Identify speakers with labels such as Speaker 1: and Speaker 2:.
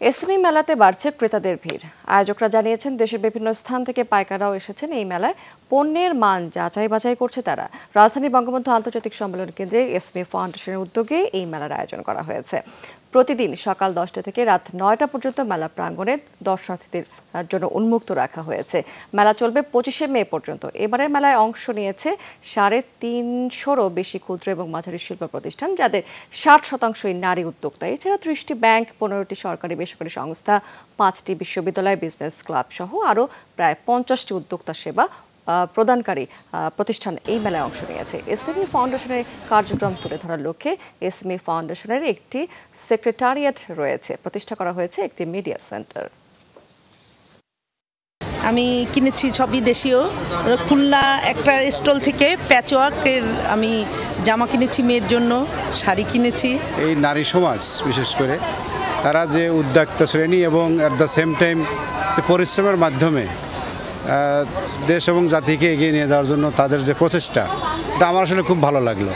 Speaker 1: SME মেলাতে বাড়ছে ক্রেতাদের ভিড়। আয়োজকরা জানিয়েছেন, দেশের বিভিন্ন স্থান থেকে পাইকাররাও এসেছেন এই মেলায়। পণ্যের মান যাচাই বাছাই করছে তারা। রাজধানী বঙ্গবন্ধু আন্তর্জাতিক সম্মেলন কেন্দ্রে এসএমই ফাউন্ডেশনের উদ্যোগে এই মেলার আয়োজন করা হয়েছে। প্রতিদিন সকাল দশটা থেকে রাত নয়টা পর্যন্ত মেলা প্রাঙ্গণে দর্শনার্থীদের জন্য উন্মুক্ত রাখা হয়েছে। মেলা চলবে পঁচিশে মে পর্যন্ত। এবারের মেলায় অংশ নিয়েছে সাড়ে তিনশোরও বেশি ক্ষুদ্র এবং মাঝারি শিল্প প্রতিষ্ঠান, যাদের ষাট শতাংশই নারী উদ্যোক্তা। এছাড়া ত্রিশটি ব্যাংক, পনেরোটি সরকারি বেসরকারি সংস্থা, পাঁচটি বিশ্ববিদ্যালয়, বিজনেস ক্লাব সহ আরও প্রায় পঞ্চাশটি উদ্যোক্তা সেবা প্রদানকারী প্রতিষ্ঠান এই মেলায় অংশ নিয়েছে। এসএমই ফাউন্ডেশনের কার্যক্রম তুলে ধরার লক্ষ্যে এসএমই ফাউন্ডেশনের একটি সেক্রেটারিয়েট রয়েছে। প্রতিষ্ঠা করা হয়েছে একটি মিডিয়া সেন্টার।
Speaker 2: আমি কিনেছি সবই দেশীয়। খুলনা একটা স্টল থেকে প্যাচওয়ার্কের আমি জামা কিনেছি মেয়ের জন্য শাড়ি কিনেছি।
Speaker 3: এই নারী সমাজ বিশেষ করে তারা যে উদ্যোক্তা শ্রেণি এবং অ্যাট দ্য সেম টাইম পরিশ্রমের মাধ্যমে দেশ এবং জাতিকে এগিয়ে নিয়ে যাওয়ার জন্য তাদের যে প্রচেষ্টা, এটা আমার আসলে খুব ভালো লাগল।